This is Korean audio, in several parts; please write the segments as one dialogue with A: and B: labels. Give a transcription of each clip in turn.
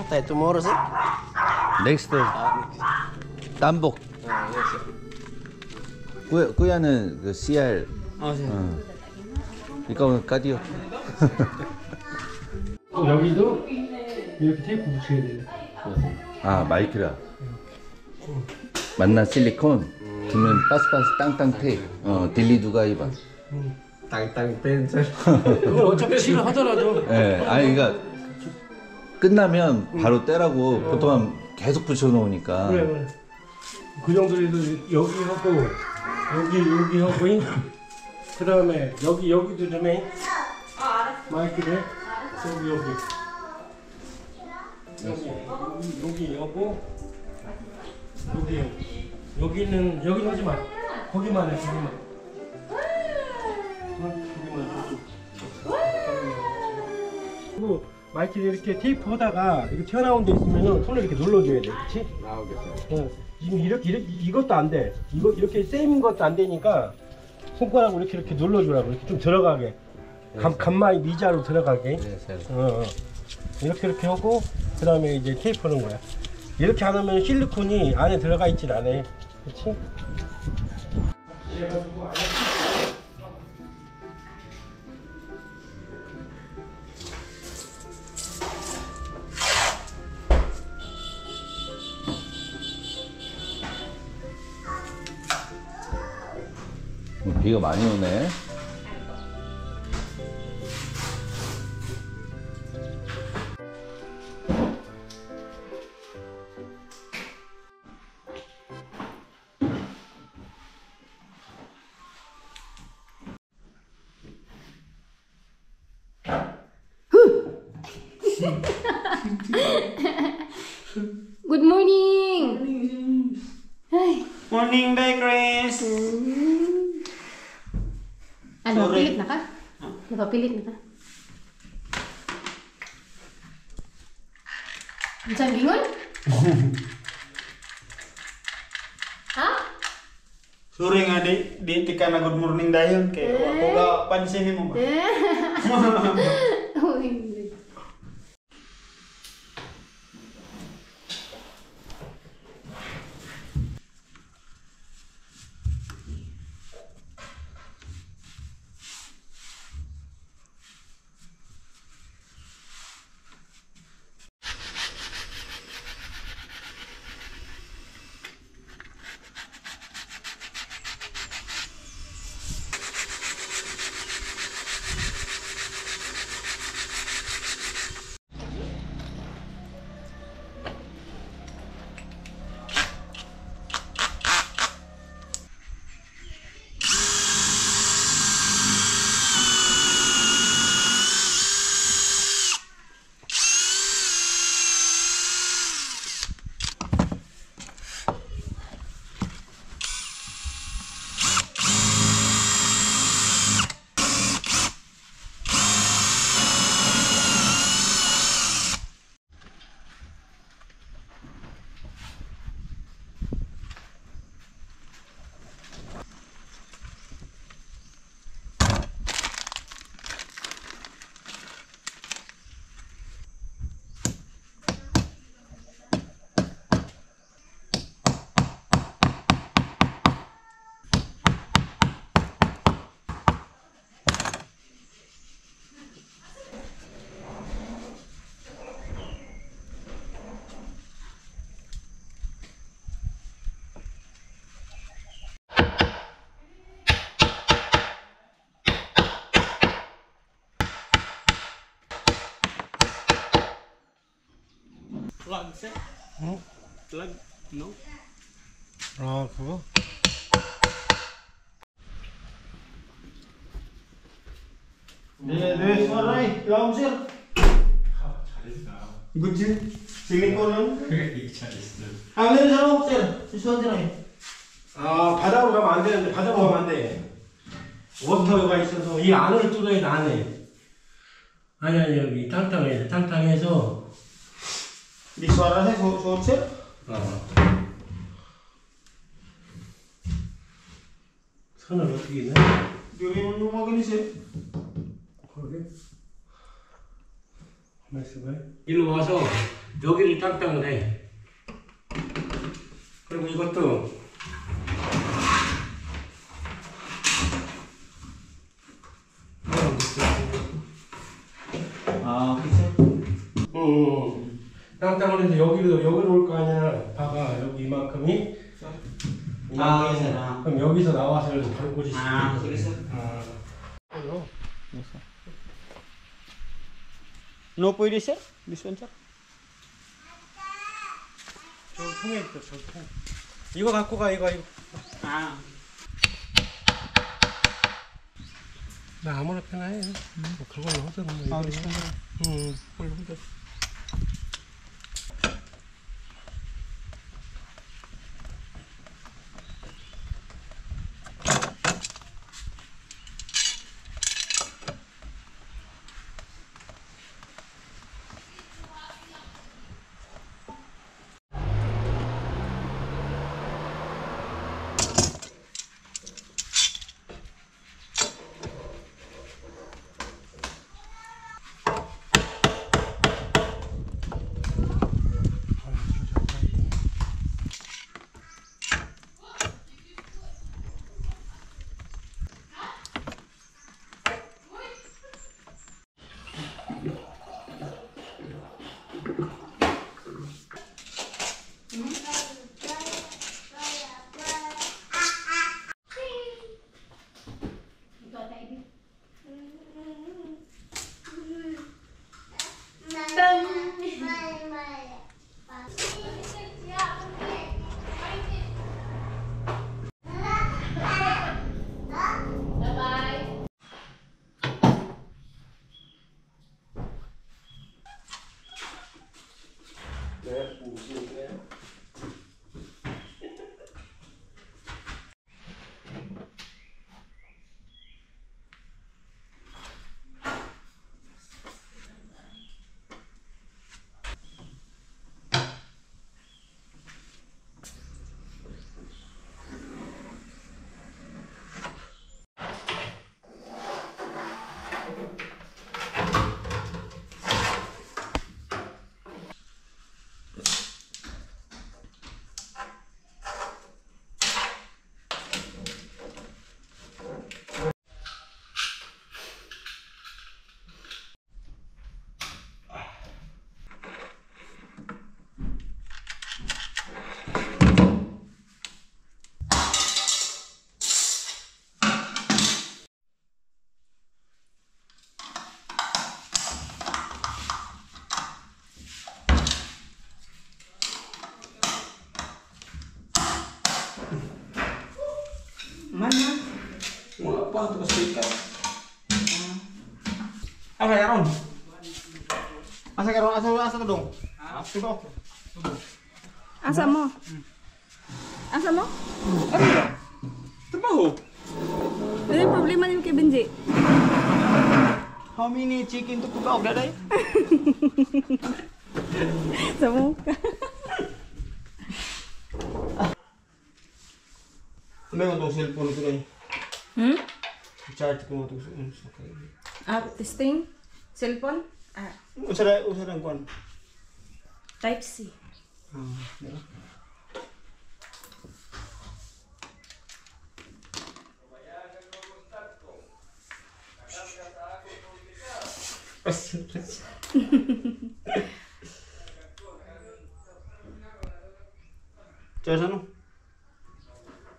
A: Patay tomorrow, sir?
B: 넥스트
A: Ah,
B: 땀복
A: ah, yes, sir.
B: 꾸야, 꾸야는 그 CR
A: Oh, sir.
B: 어. 이거 까디오
C: 또 여기도 이렇게 테이프 붙여야 돼요.
B: 아 마이크라 만나 실리콘 그러면 빠스빠스 땅땅 테이프 어 딜리 누가
A: tang pen, sir.
C: 그걸 어차피 실을 하더라도
B: 예 아니 그러니까 끝나면 바로 떼라고 보통 은 계속 붙여놓으니까.
C: 그래 그래. 그 정도에도 여기 하고 여기 여기 하고 그 다음에 여기 여기도 좀 해. 마이크를 여기 여기. 여기. 여기 여고 여기 여기 여기는 여기 하지 마. 거기만 해 거기만. 어, 거기만 저쪽. 그리고 마이크를 이렇게 테이프 하다가 이렇게 튀어나온 데 있으면은 손을 이렇게 눌러줘야 돼,
A: okay, sir.
C: 어, 지금 이렇게, 이렇게 이것도 안 돼. 이거 이렇게 세인 것도 안 되니까 손가락으로 이렇게 이렇게 눌러주라고 이렇게 좀 들어가게. 감, 간마이 미자로 들어가게.
A: Sir.
C: 어, 어. 이렇게 이렇게 하고 그 다음에 이제 테이프는 거야. 이렇게 안 하면 실리콘이 안에 들어가 있진 않아. 그렇
B: 비가 많이 오네
D: Good morning. Ay,
E: Morning, Day
D: pilit nita. Macam bingung? Hah?
E: Suri nga di di tika na good morning dahil kay eh? ako ga pansin mo ba? Plug sir.
C: 응?
E: Plug no.
C: 아, 그거?
E: Eh, long sir. Good sir. Silikon lang. Ang meron sa loob sir. Susunod sir eh.
C: 아, 바닥으로 가면 안 되는데, 바닥으로 가면 안 돼. 워터가 있어서 이 안을 뚫어야 돼, 안에. 아니, 아니, 여기 탕탕해. 탕탕해서.
E: Saya su suot sir.
C: 어. 선을 어떻게 내?
E: Gini sir.
C: 그러게. 말씀을 일로 와서 여기를 땅땅을 해. 그리고 이것도
B: 아 그치?
C: 어, 땅땅을 해서 여기로 여기로 올 거 아니야. 봐봐 여기 이만큼이.
E: Sir. Ah.
C: 그럼 여기서 나와서 여기서 바로 꽂으시.
E: Sige, sir.
C: 아.
E: pwede sir? This one sir?
C: 저 통에 있어 저 통. 이거 갖고 가 이거 이거.
E: Ah.
C: 나 아무나 편해 뭐 그걸로 하잖아. 뭐
E: one sir.
C: 응.
E: Hundred. Mana? 18.
F: A samo? A samo?
E: Trabaho.
F: Ano yung problema niyo
E: chicken to cook
F: out? Samo
E: ka. Meron daw cellphone ko na
F: Hmm?
E: Charge ko mo.
F: Ah, testing? Cellphone? Ah.
E: Usara, usara ang
F: type C.
E: Charge ano?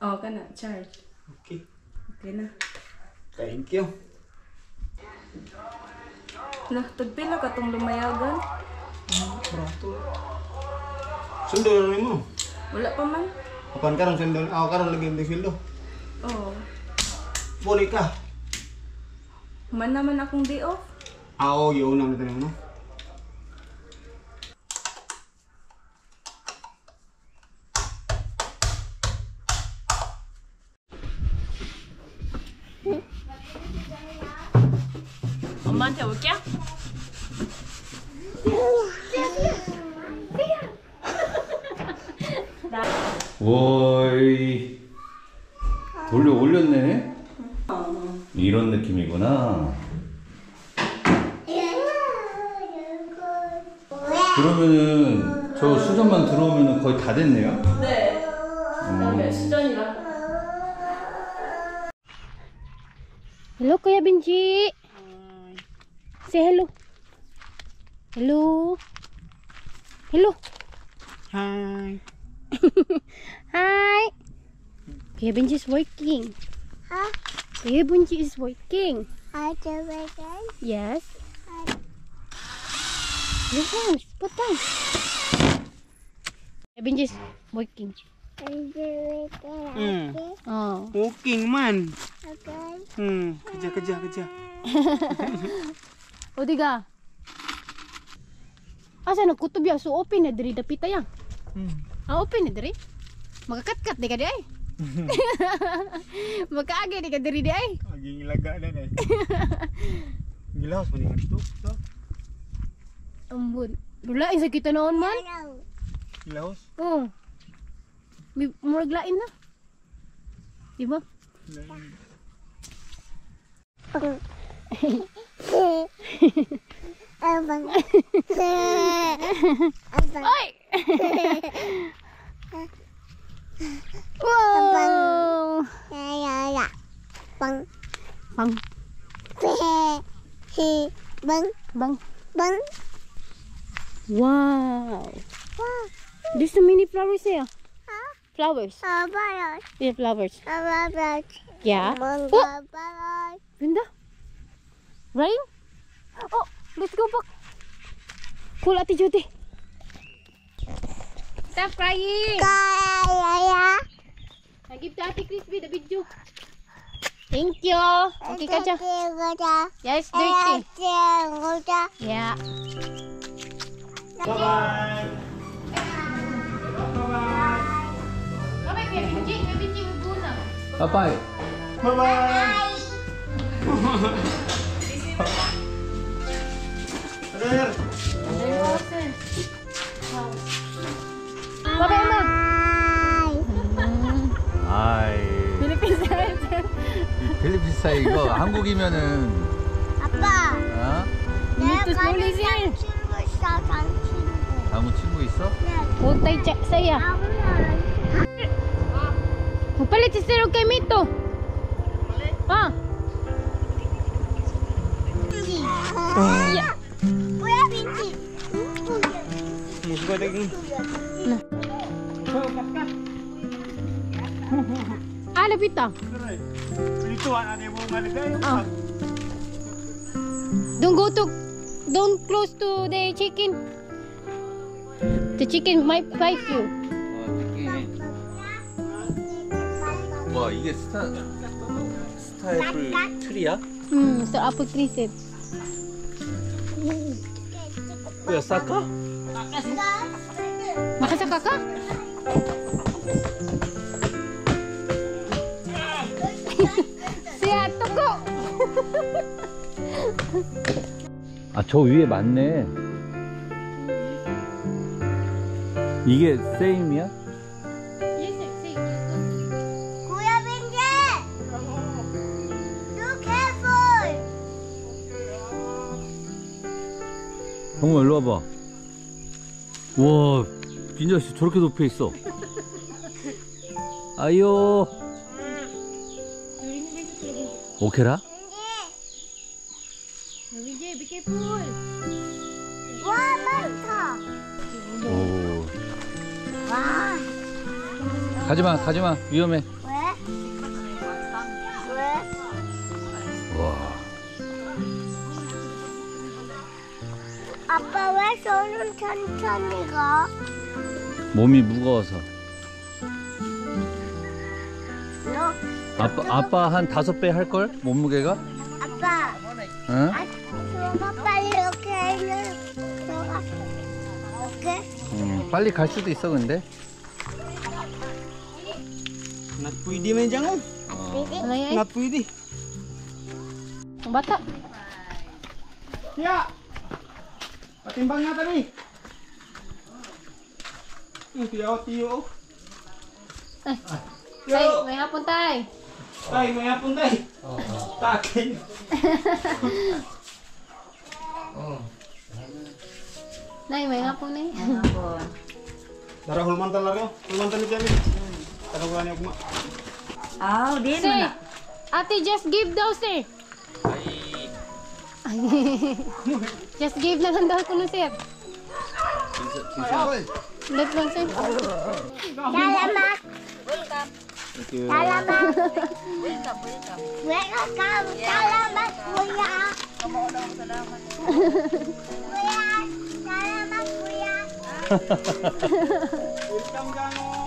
F: Oh, kana, charge.
E: Okay.
F: Okay na.
E: Thank you.
F: Na, tagpila ka tong lumayagan?
E: Sundo na rin mo.
F: Wala pa man?
E: Kapan karon sundo? Ako karon lagi hindi sundo.
F: Oh.
E: Buli ka.
F: Man naman akong day off.
E: Ako yun ang tanong mo.
F: 엄
B: 오이 돌려 올렸네 이런 느낌이구나 그러면은 저 수전만 들어오면은 거의 다 됐네요.
F: 네. 그다음에 수전이랑.
D: Hello, Kuya Benji. Say hello. Hello. Hello.
E: Hi.
D: Hi. Kevin is working.
G: Huh?
D: Kevin is working.
G: Hi, do?
D: Yes. Hi. Your hands, put down. Kevin is working.
E: Hmm.
D: Oh.
E: Working man.
G: Okay.
E: Hmm. Kerja kerja kerja.
D: Odiga. Oh, Asa nak kutub ya so open ya dari tepi tayang. Hmm. Ah, open ni diri. Magakatkat di ka di ay. Magkaagi di ka diri di ay.
E: Agi ngilaga na eh. Gilawas pa ni ngadto. So.
D: Ambon. Wala isa kita noon man.
E: Gilawas? Oo.
D: Oh. Murag na. Di ba?
G: Abang. Abang.
D: Ay! wow!
G: Ya ya ya. Bang.
D: Bang,
G: He. Bang.
D: bang.
G: Bang.
D: Wow!
G: Wow.
D: There's so many flowers here.
G: Huh?
D: Flowers.
G: Abang.
D: Yeah, flowers.
G: Abang.
D: Yeah.
G: Bang.
D: Oh! Ganda. Rain? Oh, Let's go back. Kula ti juti. Stop crying.
G: Kaya.
D: Nagib tati crispy the big. Thank you. Okay,
G: Kacha.
D: Yes,
G: Bye
D: Yeah. Bye-bye. Bye-bye. Bye-bye.
B: 필리핀 스타일 이거 한국이면은
G: 아빠.
B: 어?
D: Slowly say.
G: 친구 있어, 전 친구.
B: 아무 친구 있어?
D: Magpalit si Sir kay Mito. Ah,
E: Musuh kau lagi.
D: Ah, lapit ah.
E: Itu anak dia mau mana dia?
D: Ah. Don't go to, don't close to the chicken. The chicken might bite you.
B: 와 이게 스타 스타애플 트리야?
D: Hmm, so apple tree seed.
B: 야 쌀까?
D: Makasaka ka? Siya, tuko!
B: 아저 위에 맞네. 이게 세임이야?
G: Kuya Binti. Be careful.
B: 정말 일로 와봐. 와, 빈자 씨 저렇게 높여 있어. 아유. 오케라?
G: 와, 많다.
B: 오.
G: 와.
B: 가지마, 가지마. 위험해.
G: 아빠 왜 손은 천천히 가?
B: 몸이 무거워서.
G: 너,
B: 아빠, 아빠 한 다섯 배 할 걸? 몸무게가?
G: 아빠.
B: 응?
G: 아, 너가 빨리 이렇게 하면 너가 오케이?
B: 음, 빨리 갈 수도 있어, 근데.
E: Nak puidi main jangan.
D: Ano yan?
E: Nak puidi.
D: Ang bata.
E: Ya. Patimbang nga tani. Yung tiyo, tiyo. Eh.
D: Ay, tay, ah. may hapon tay.
E: Tay, may hapon tay. Oh, oh. Takin. oh.
D: Nay, may hapon eh.
F: Hapon.
E: Dara hulmantan lang yun. Oh. Hulmantan ni Jenny. Tanong ko na niya
F: kuma. Oh,
D: din mo
F: na.
D: Ate, just give those eh. Just give na lang daw ko no, sir. Let lang, sir.
G: Salamat.
B: Thank you.
G: Salamat. Welcome. Salamat, kuya. Kuya. Salamat, kuya.
E: Welcome gano.